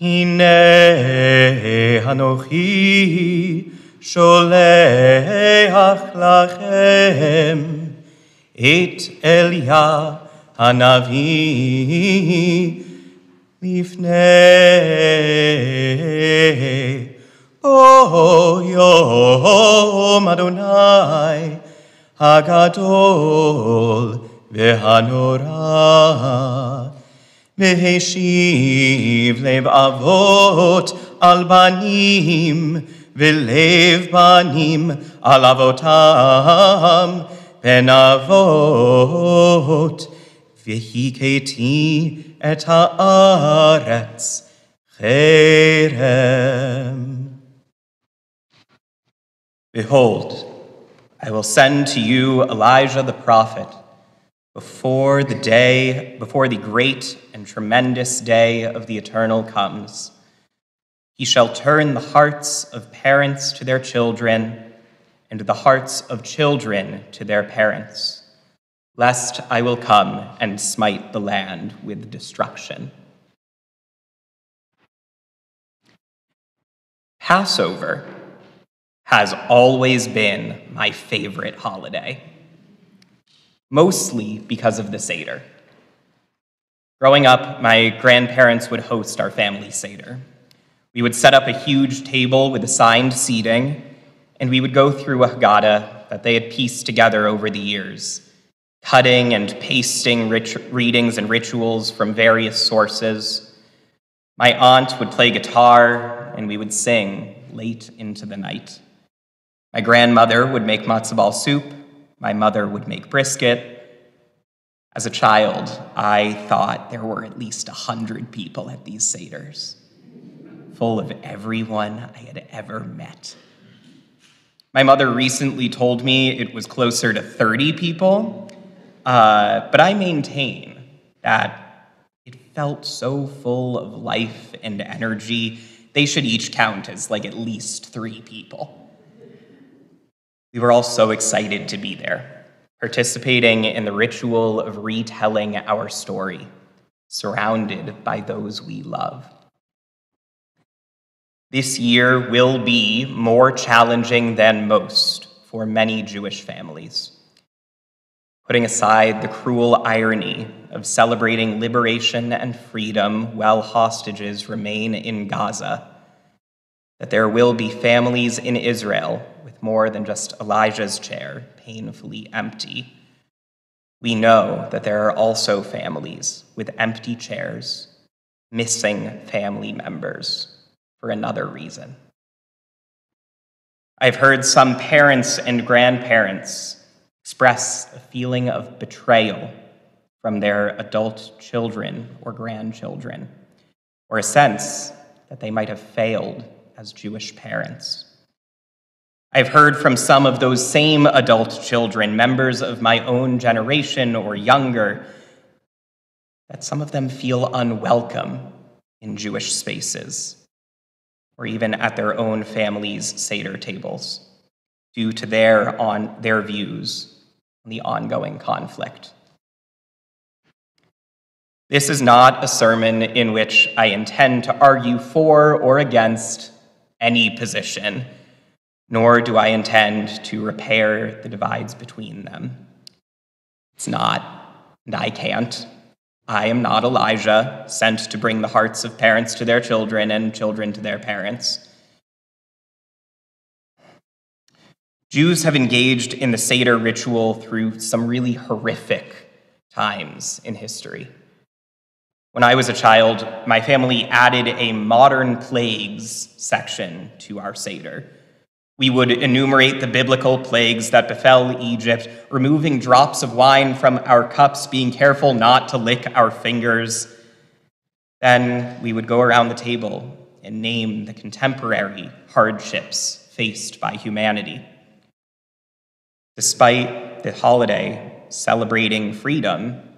הנה אנוכי שולח לכם את אליה הנביא לפני בוא יום אדוני הגדול והנורא והשיב לב אבות על בנים ולב בנים על אבותם בן אבות והכיתי את הארץ חרם. Behold, I will send to you Elijah the prophet before the day, before the great and tremendous day of the eternal comes. He shall turn the hearts of parents to their children and the hearts of children to their parents, lest I will come and smite the land with destruction. Passover has always been my favorite holiday, mostly because of the Seder. Growing up, my grandparents would host our family Seder. We would set up a huge table with assigned seating, and we would go through a Haggadah that they had pieced together over the years, cutting and pasting readings and rituals from various sources. My aunt would play guitar, and we would sing late into the night. My grandmother would make matzo ball soup. My mother would make brisket. As a child, I thought there were at least a hundred people at these Seders, full of everyone I had ever met. My mother recently told me it was closer to 30 people, uh, but I maintain that it felt so full of life and energy, they should each count as like at least three people. We were all so excited to be there, participating in the ritual of retelling our story, surrounded by those we love. This year will be more challenging than most for many Jewish families. Putting aside the cruel irony of celebrating liberation and freedom while hostages remain in Gaza, that there will be families in Israel with more than just Elijah's chair, painfully empty. We know that there are also families with empty chairs, missing family members for another reason. I've heard some parents and grandparents express a feeling of betrayal from their adult children or grandchildren, or a sense that they might have failed as Jewish parents. I've heard from some of those same adult children, members of my own generation or younger, that some of them feel unwelcome in Jewish spaces or even at their own families' Seder tables due to their, on, their views on the ongoing conflict. This is not a sermon in which I intend to argue for or against any position nor do I intend to repair the divides between them. It's not, and I can't. I am not Elijah, sent to bring the hearts of parents to their children and children to their parents. Jews have engaged in the Seder ritual through some really horrific times in history. When I was a child, my family added a modern plagues section to our Seder. We would enumerate the biblical plagues that befell Egypt, removing drops of wine from our cups, being careful not to lick our fingers. Then we would go around the table and name the contemporary hardships faced by humanity. Despite the holiday celebrating freedom,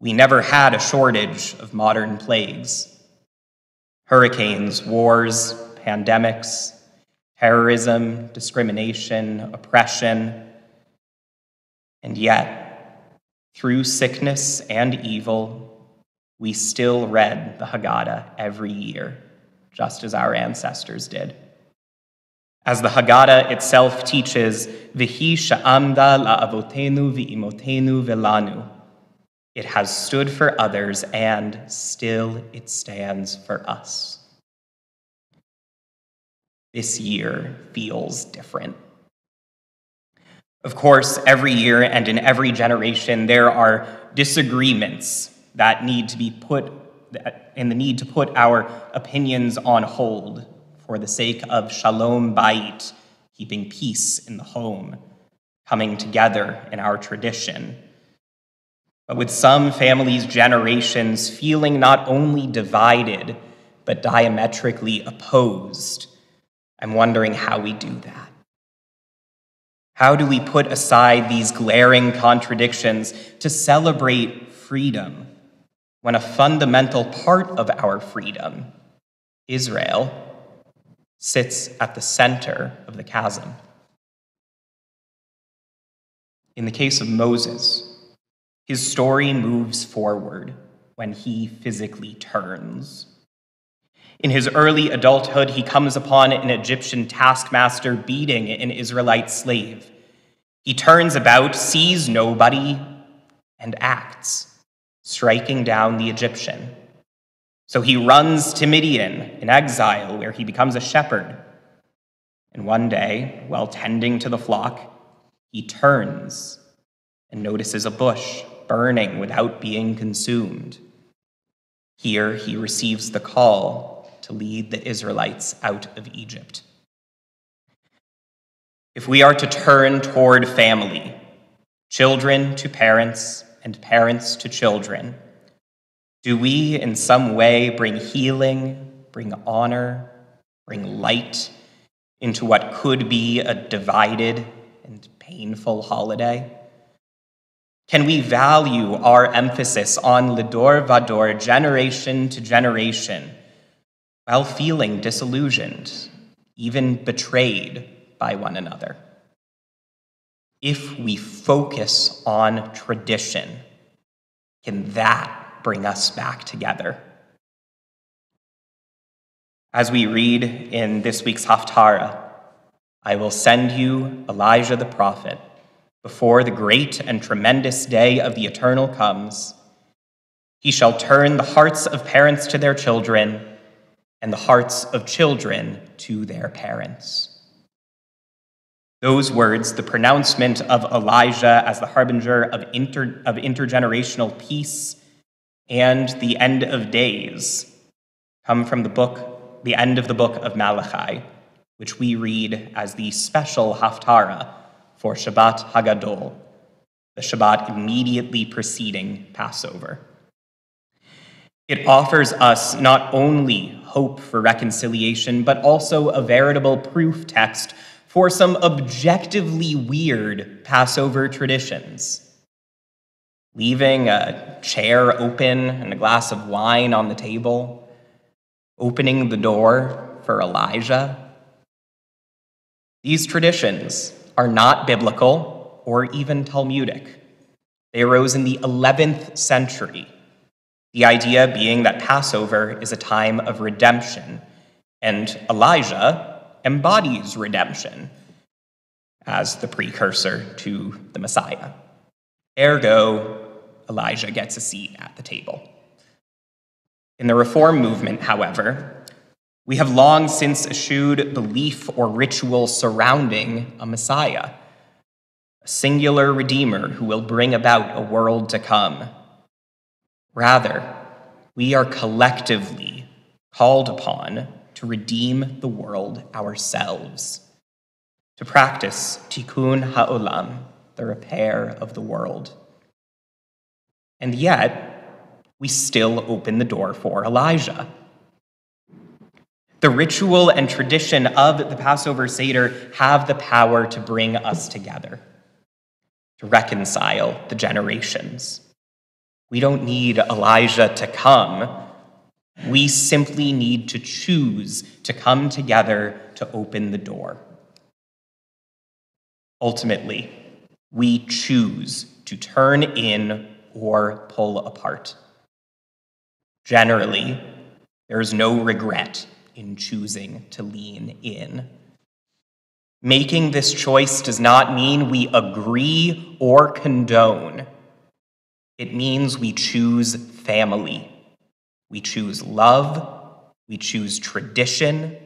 we never had a shortage of modern plagues. Hurricanes, wars, pandemics, terrorism, discrimination, oppression. And yet, through sickness and evil, we still read the Haggadah every year just as our ancestors did. As the Haggadah itself teaches, Vihi sha'amda la'avotenu v'imotenu velanu. It has stood for others, and still it stands for us. This year feels different. Of course, every year and in every generation, there are disagreements that need to be put, in the need to put our opinions on hold for the sake of shalom bayit, keeping peace in the home, coming together in our tradition. But with some families' generations feeling not only divided, but diametrically opposed, I'm wondering how we do that. How do we put aside these glaring contradictions to celebrate freedom when a fundamental part of our freedom, Israel, sits at the center of the chasm. In the case of Moses, his story moves forward when he physically turns. In his early adulthood, he comes upon an Egyptian taskmaster beating an Israelite slave. He turns about, sees nobody, and acts, striking down the Egyptian. So he runs to Midian in exile, where he becomes a shepherd. And one day, while tending to the flock, he turns and notices a bush burning without being consumed. Here he receives the call to lead the Israelites out of Egypt. If we are to turn toward family, children to parents, and parents to children, do we in some way bring healing, bring honor, bring light into what could be a divided and painful holiday? Can we value our emphasis on Lador Vador generation to generation while feeling disillusioned, even betrayed by one another? If we focus on tradition, can that bring us back together. As we read in this week's Haftarah, I will send you Elijah the prophet before the great and tremendous day of the eternal comes. He shall turn the hearts of parents to their children and the hearts of children to their parents. Those words, the pronouncement of Elijah as the harbinger of, inter, of intergenerational peace and the end of days come from the book, the end of the book of Malachi, which we read as the special Haftarah for Shabbat Hagadol, the Shabbat immediately preceding Passover. It offers us not only hope for reconciliation, but also a veritable proof text for some objectively weird Passover traditions leaving a chair open and a glass of wine on the table, opening the door for Elijah. These traditions are not biblical or even Talmudic. They arose in the 11th century, the idea being that Passover is a time of redemption, and Elijah embodies redemption as the precursor to the Messiah. Ergo, Elijah gets a seat at the table. In the Reform movement, however, we have long since eschewed belief or ritual surrounding a Messiah, a singular Redeemer who will bring about a world to come. Rather, we are collectively called upon to redeem the world ourselves, to practice tikkun ha'olam, the repair of the world. And yet, we still open the door for Elijah. The ritual and tradition of the Passover Seder have the power to bring us together, to reconcile the generations. We don't need Elijah to come. We simply need to choose to come together to open the door. Ultimately, we choose to turn in or pull apart. Generally, there is no regret in choosing to lean in. Making this choice does not mean we agree or condone. It means we choose family. We choose love. We choose tradition.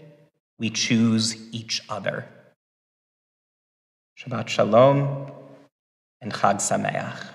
We choose each other. Shabbat Shalom and Chag Sameach.